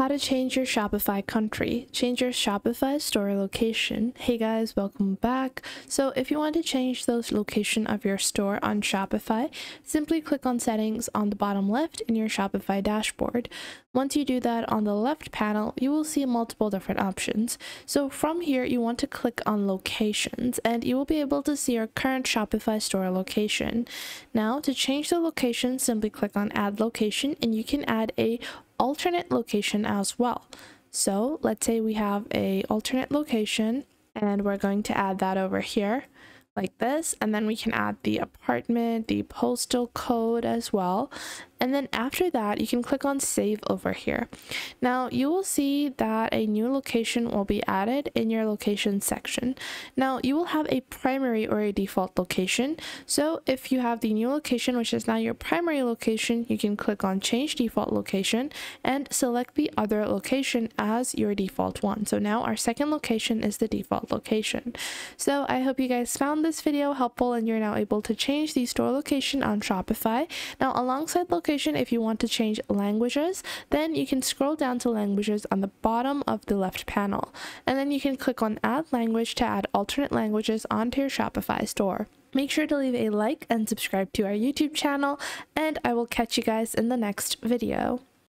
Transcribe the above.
How to change your Shopify country. Change your Shopify store location. Hey guys, welcome back. So if you want to change the location of your store on Shopify, simply click on settings on the bottom left in your Shopify dashboard. Once you do that on the left panel, you will see multiple different options. So from here, you want to click on locations and you will be able to see your current Shopify store location. Now to change the location, simply click on add location and you can add a alternate location as well. So let's say we have a alternate location and we're going to add that over here like this and then we can add the apartment the postal code as well and then after that, you can click on save over here. Now you will see that a new location will be added in your location section. Now you will have a primary or a default location. So if you have the new location, which is now your primary location, you can click on change default location and select the other location as your default one. So now our second location is the default location. So I hope you guys found this video helpful and you're now able to change the store location on Shopify. Now alongside location location, if you want to change languages, then you can scroll down to languages on the bottom of the left panel. And then you can click on add language to add alternate languages onto your Shopify store. Make sure to leave a like and subscribe to our YouTube channel, and I will catch you guys in the next video.